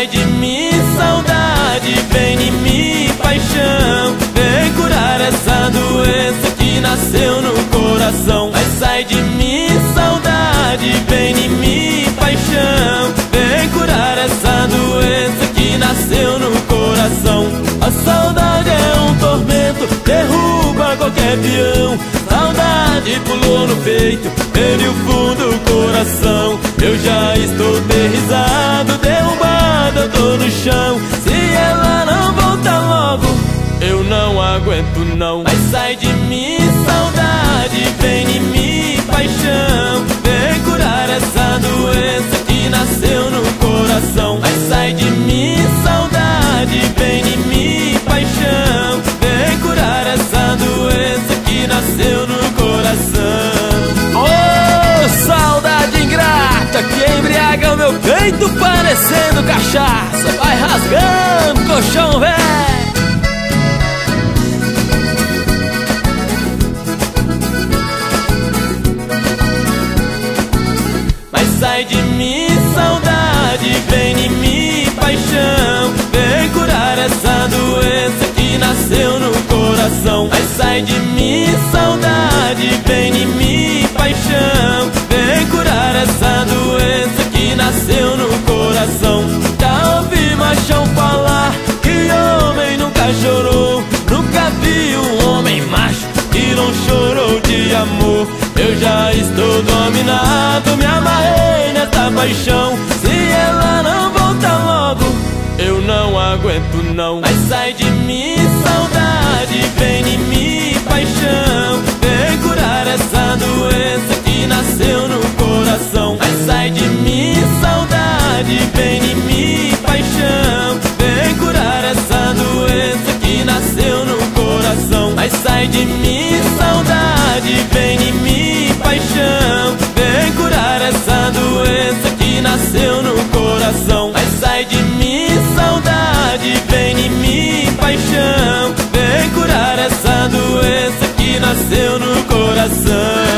Sai de mim, saudade, vem em mim, paixão. Vem curar essa doença que nasceu no coração. Mas sai de mim, saudade, vem em mim, paixão. Vem curar essa doença que nasceu no coração. A saudade é um tormento, derruba qualquer peão. Saudade pulou no peito, veio o fundo do coração. Eu já estou derrisado tô no chão. Se ela não volta logo, eu não aguento não. Mas sai de mim, saudade, vem em mim, paixão. Vem curar essa doença que nasceu no coração. Mas sai de mim, saudade, vem em mim, paixão. Vem curar essa doença que nasceu no coração. Oh, saudade ingrata que embriaga o meu peito parecendo cachaça Vai rasgando colchão velho Mas sai de mim, saudade, vem em mim, paixão. Vem curar essa doença que nasceu no coração. Mas sai de mim, saudade, vem em mim, paixão. Vem curar chorou de amor. Eu já estou dominado, me amarrei nessa paixão. Se ela não volta logo, eu não aguento não. Mas sai de mim saudade, vem em mim paixão. Vem curar essa doença que nasceu no coração. Mas sai de mim saudade, vem em mim paixão. Vem curar essa doença que nasceu no coração. Mas sai de mim nasceu no coração.